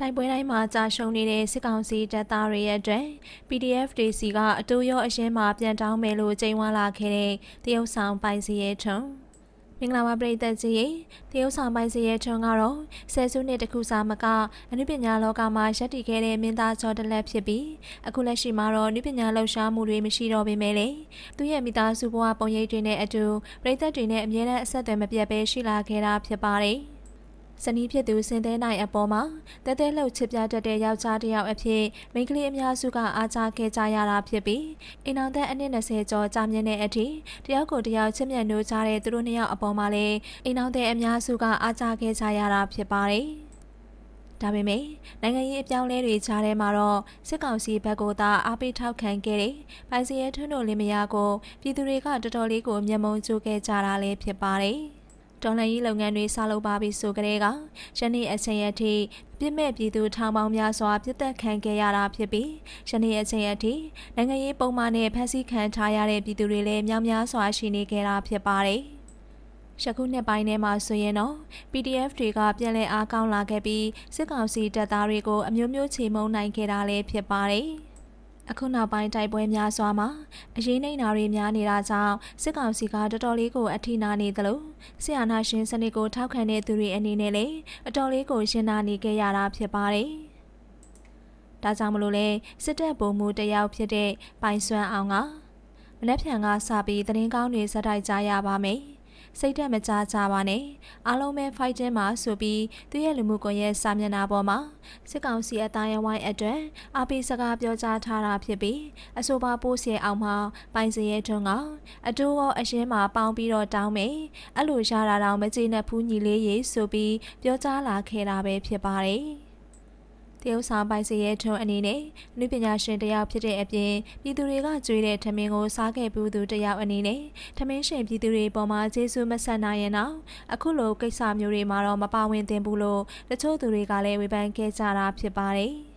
တိုက်ပွဲတိုင်းမှာကြာရှုံးနေတဲ့စစ်ကောင်စီတပ်သားတွေရဲ့အတွက် PDF တွေစီကအတူရောအရင်မှပြန်တောင်းမယ်လို့ကြိမ်ဝါလာခဲ့တဲ့တရုတ်ဆောင်ပိုင်စီရဲ့ထုံမင်္ဂလာပါပရိသတ်ကြီးရေတရုတ်ဆောင်ပိုင်စီရဲ့ထုံကတော့ဆယ်စုနှစ်တခုစာမကအနုပညာလောကမှာရပ်တည်ခဲ့တဲ့မင်းသားချောတလက်ဖြစ်ပြီးအခုလက်ရှိမှာတော့အနုပညာလှူရှားမှုတွေမရှိတော့ပေမဲ့လေသူရဲ့မိသားစုဘဝပုံရိပ်တွေနဲ့အတူပရိသတ်တွေနဲ့အမြဲတမ်းအဆက်အသွယ်မပြတ်ပဲရှိလာခဲ့တာဖြစ်ပါတယ်။ ဇနီးဖြစ်သူစင်သေးနိုင်အပေါ်မှာတဲတဲလှုပ်ချစ်ပြတတ်တဲ့ယောက်ျားတစ်ယောက်အဖြစ်မိန်းကလေးအများစုကအားချခဲ့ကြရတာဖြစ်ပြီးအိမ်အောင်သက်အနည်း20ကျော်ကြာမြင့်တဲ့အထိတယောက်ကိုတယောက်ချစ်မြတ်နိုးကြတဲ့သူတို့နှစ်ယောက်အပေါ်မှာလည်းအိမ်အောင်သက်အများစုကအားချခဲ့ကြရတာဖြစ်ပါတယ်ဒါပေမဲ့နိုင်ငံရေးအပြောင်းလဲတွေကြားထဲမှာတော့စစ်ကောင်စီဘက်ကသာအားပေးထောက်ခံခဲ့တဲ့ပိုင်စီရဲထွန်းတို့လင်းမယားကိုပြည်သူတွေကတော်တော်လေးကိုမျက်မှောင်ကျခဲ့ကြတာလည်းဖြစ်ပါတယ်။ တော်လှန်ရေးလုပ်ငန်းတွေစလုပ်ပါပြီဆိုကြတဲ့ကယနေ့အချိန်အထိပြစ်မဲ့ပြည်သူထောင်ပေါင်းများစွာပြစ်သက်ခံခဲ့ရတာဖြစ်ပြီးယနေ့အချိန်အထိနိုင်ငံရေးပုံမှန်နဲ့ဖမ်းဆီးခံထားရတဲ့ပြည်သူတွေလည်းများများစွာရှိနေကြတာဖြစ်ပါတယ်။ရှခုနှစ်ပိုင်းထဲမှာဆိုရင်တော့ PDF တွေကပြန်လည်အားကောင်းလာခဲ့ပြီးစစ်ကောင်စီတပ်သားတွေကိုအမျိုးမျိုးချေမှုန်းနိုင်ခဲ့တာလည်းဖြစ်ပါတယ်။ အခုနောက်ပိုင်းတိုက်ပွဲများစွာမှာအရေးနှိမ်နာတွေများနေတာကြောင့်စစ်ကောင်စီကတော်တော်လေးကိုအထိနာနေသလိုဆရာနာရှင်စနစ်ကိုထောက်ခံတဲ့သူတွေအနေနဲ့လည်းအတော်လေးကိုရှင်းနာနေကြရတာဖြစ်ပါတယ်။ဒါကြောင့်မလို့လဲစစ်တပ်ပုံမှုတယောက်ဖြစ်တဲ့ပိုင်စွမ်းအောင်ကမနှက်ဖြန်ကစပြီးသတင်းကောင်းတွေဇက်တိုက်ကြရပါမယ်။ စိတ်တက်မကြကြပါနဲ့အားလုံးပဲ fighting မှာဆိုပြီးသူရဲ့လူမှုကွန်ရက်စာမျက်နှာပေါ်မှာစစ်ကောင်စီအတိုင်းအဝိုင်းအတွက်အပိစကားပြောကြားထားတာဖြစ်ပြီးအဆိုပါပိုးစီအောင်မှာပိုင်စရဲထွန်းကအတူရောအရင်မှာပေါင်းပြီးတော့တောင်းမယ်အဲ့လိုရတာတော့မကြည့်နဲ့ဖူးညီလေးရေးဆိုပြီးပြောကြားလာခဲ့တာပဲဖြစ်ပါတယ် တရုတ်ဆောင်ပိုင်စီရဲ့ထုံအနေနဲ့လူပညာရှင်တယောက်ဖြစ်တဲ့အပြင်ပြည်သူတွေကကြွေးတဲ့ထမင်းကိုစားခဲ့ဘူးသူတယောက်အနေနဲ့ထမင်းရှင်ပြည်သူတွေပေါ်မှာကျေးဇူးမဆက်နိုင်ရင်တော့အခုလိုကိစ္စမျိုးတွေမှာတော့မပါဝင်သင့်ဘူးလို့တချို့သူတွေကလည်းဝေဖန်ခဲ့ကြတာဖြစ်ပါတယ်။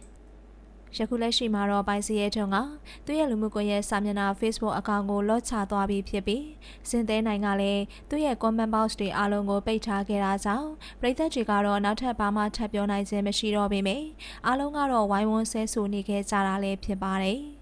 ယခုလက်ရှိမှာတော့ပိုင်စီရဲထုံကသူ့ရဲ့လူမှုကွန်ရက်စာမျက်နှာ Facebook အကောင့်ကိုလော့ချသွားပြီးဖြစ်ပြီးစင်သေးနိုင်ကလည်းသူ့ရဲ့ comment box တွေအားလုံးကိုပိတ်ထားခဲ့တာကြောင့်ပရိသတ်တွေကတော့နောက်ထပ်ဘာမှထပ်ပြောနိုင်ခြင်းမရှိတော့ပေမယ့်အားလုံးကတော့ဝိုင်းဝန်းဆဲဆူနေခဲ့ကြတာလည်းဖြစ်ပါတယ်။